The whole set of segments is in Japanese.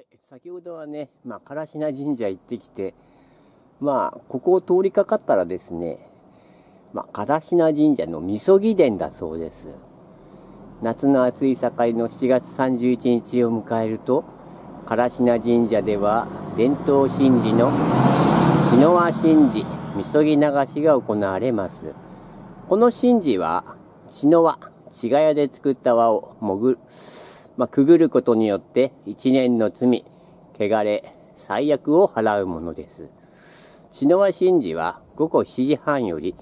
はい、先ほどはね、まあ、唐品神社行ってきて、まあ、ここを通りかかったらですね、まあ、唐品神社のみそぎ殿だそうです。夏の暑い盛りの7月31日を迎えると、唐品神社では伝統神事の篠和神事、みそぎ流しが行われます。この神事は、篠和、茅ヶ谷で作った輪を潜る、まあ、くぐることによって一年の罪、汚れ、最悪を払うものです。篠和神事は午後7時半より、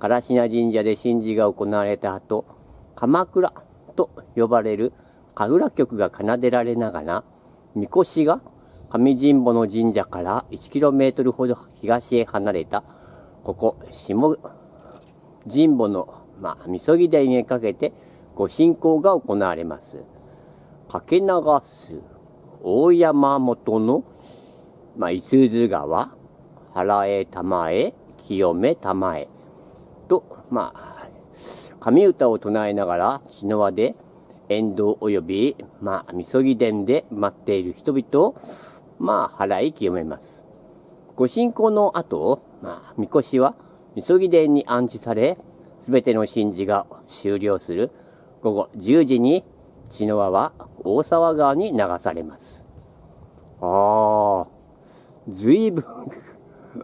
唐品神社で神事が行われた後、鎌倉と呼ばれる神楽曲が奏でられながら、みこしが上神保の神社から 1km ほど東へ離れた、ここ、下神保の、まあ、みそぎ殿へかけてご神行が行われます。かけ流す。大山本の、まあ、伊豆川、原江玉江、清め玉江と、まあ、神歌を唱えながら、茅輪で沿道及び、まあ、みそぎ殿で待っている人々を、まあ、払い清めます。ご神行の後、まあ、みこしは、みそぎ殿に安置され、すべての神事が終了する。午後10時に、茅の輪は大沢川に流されます。ああ、ずいぶん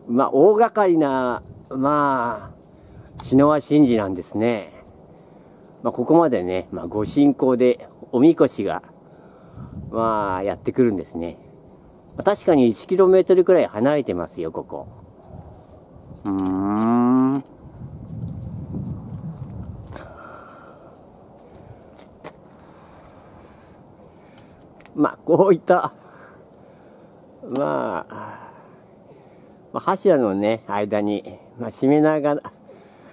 まあ、大掛かりな、まあ、茅の輪神事なんですね。まあ、ここまでね、まあ、ご神行でおみこしが、まあ、やってくるんですね。まあ、確かに 1km くらい離れてますよ、ここ。うーん。まあ、こういった、まあ、まあ、柱のね、間に、まあ、しめ縄が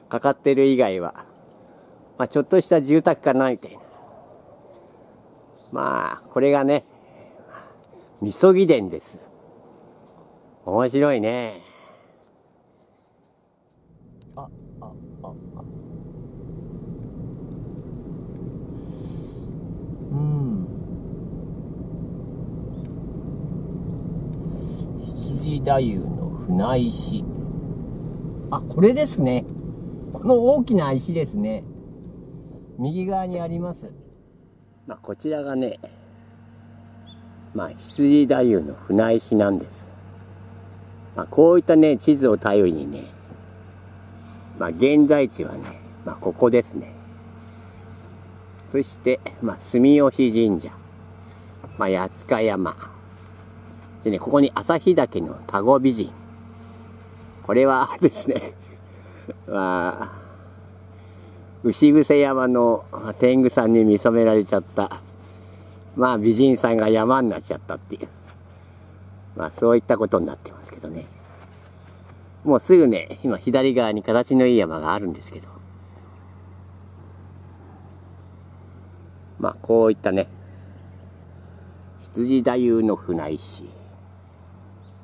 かかってる以外は、まあ、ちょっとした住宅かな、みたいな。まあ、これがね、みそぎ殿です。面白いね。あ、あ、あ、あ。うん。羊太夫の船石。あ、これですね。この大きな石ですね。右側にあります。まあ、こちらがね、まあ、羊太夫の船石なんです。まあ、こういったね、地図を頼りにね、まあ、現在地はね、まあ、ここですね。そして、まあ、住吉神社、まあ、八塚山、でね、ここに旭岳の田子美人。これはですね、まあ、牛伏山の天狗さんに見初められちゃった、まあ美人さんが山になっちゃったっていう、まあそういったことになってますけどね。もうすぐね、今左側に形のいい山があるんですけど、まあこういったね、羊太夫の船石。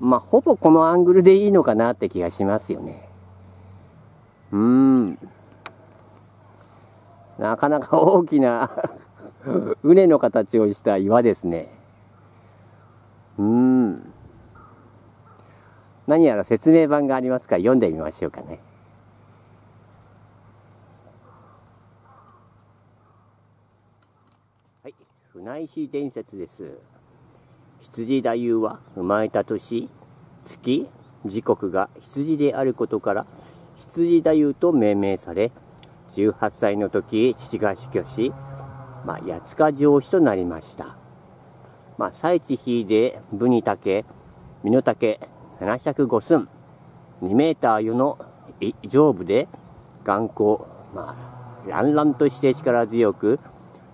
まあほぼこのアングルでいいのかなって気がしますよね。うーん。なかなか大きな 畝の形をした岩ですね。うーん。何やら説明版がありますから読んでみましょうかね。はい、船石伝説です。羊太夫は生まれた年、月、時刻が羊であることから羊太夫と命名され、18歳の時、父が死去し、まあ、八塚城主となりました。まあ、最地比で、ブニタケ、ミノタケ、7尺5寸、2メーター余の上部で、頑固、まあ、乱々として力強く、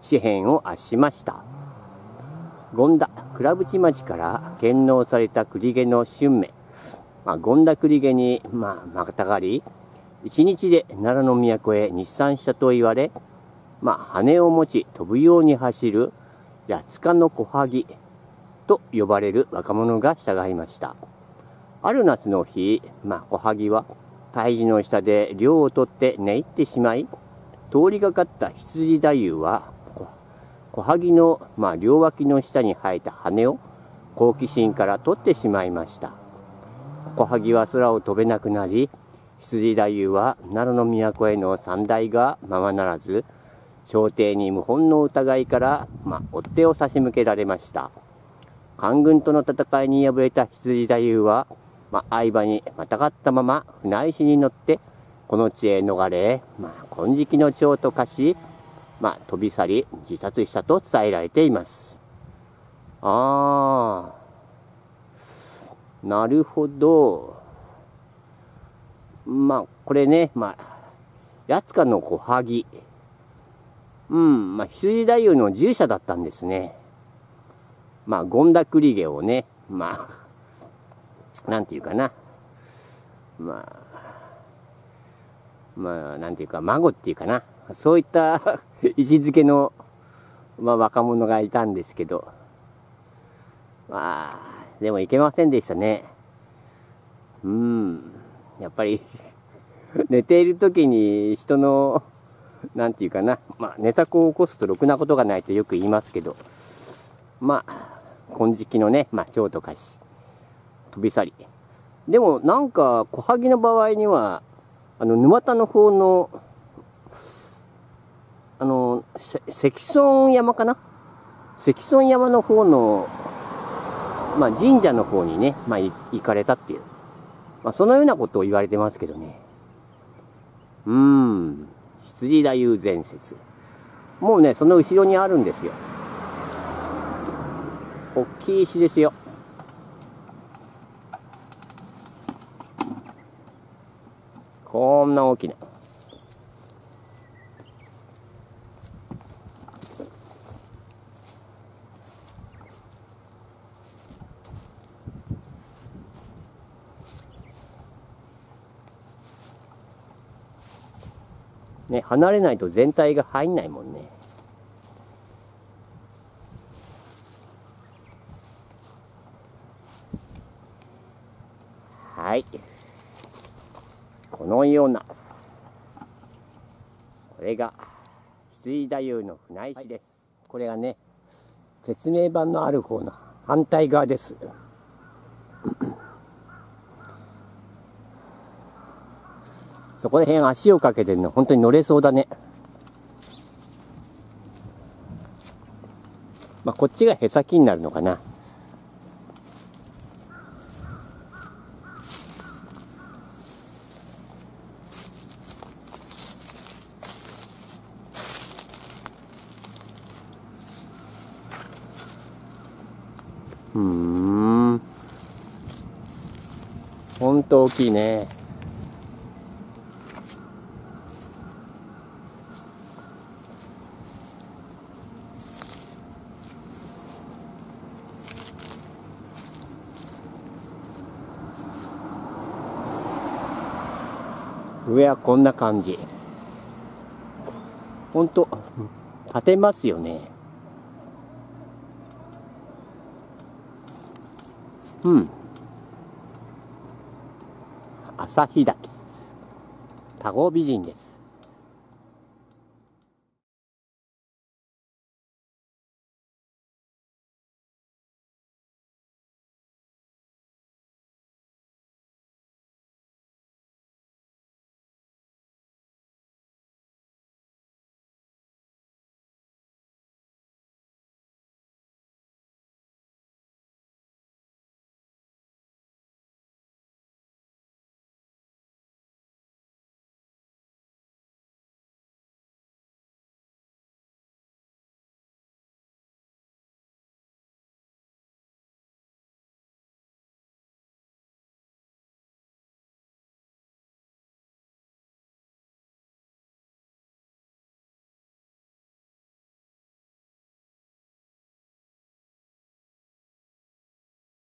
紙幣を圧しました。権田、倉淵町から献納された栗毛の春芽、まあ、権田栗毛に、まあ、またがり、一日で奈良の都へ日産したと言われ、まあ、羽を持ち飛ぶように走る八塚の小萩と呼ばれる若者が従いました。ある夏の日、まあ、小萩は胎児の下で涼をとって寝入ってしまい、通りがかった羊太夫は、小萩の、まあ、両脇の下に生えた羽を好奇心から取ってしまいました。小萩は空を飛べなくなり羊太夫は奈良の都への参代がままならず朝廷に謀反の疑いから、まあ、追っ手を差し向けられました。官軍との戦いに敗れた羊太夫は、まあ、相場にまたがったまま船石に乗ってこの地へ逃れ、まあ、金色の蝶と化し、まあ、飛び去り自殺したと伝えられています。ああなるほど。まあこれねまあやつかの小萩うんまあ羊太夫の従者だったんですね。まあ権田栗毛をねまあなんていうかな。まあまあ、なんていうか、孫っていうかな。そういった位置づけの、まあ、若者がいたんですけど。まあ、でもいけませんでしたね。うん。やっぱり 寝ている時に人の、なんていうかな。まあ、寝た子を起こすとろくなことがないとよく言いますけど。まあ、金色のね、まあ、蝶とかし、飛び去り。でも、なんか、小萩の場合には、あの、沼田の方の、あの、関村山かな？関村山の方の、まあ、神社の方にね、まあ、行かれたっていう。まあ、そのようなことを言われてますけどね。うーん。羊太夫伝説。もうね、その後ろにあるんですよ。大きい石ですよ。こんな大きな。ね、離れないと全体が入んないもんね。はい。このようなこれが羊太夫の船石です、これがね説明版のある方の反対側ですそこら辺足をかけてるの本当に乗れそうだねまあこっちがへさきになるのかなうん。ほんと大きいね。上はこんな感じ。ほんと、立てますよね。うん。朝日岳。田子美人です。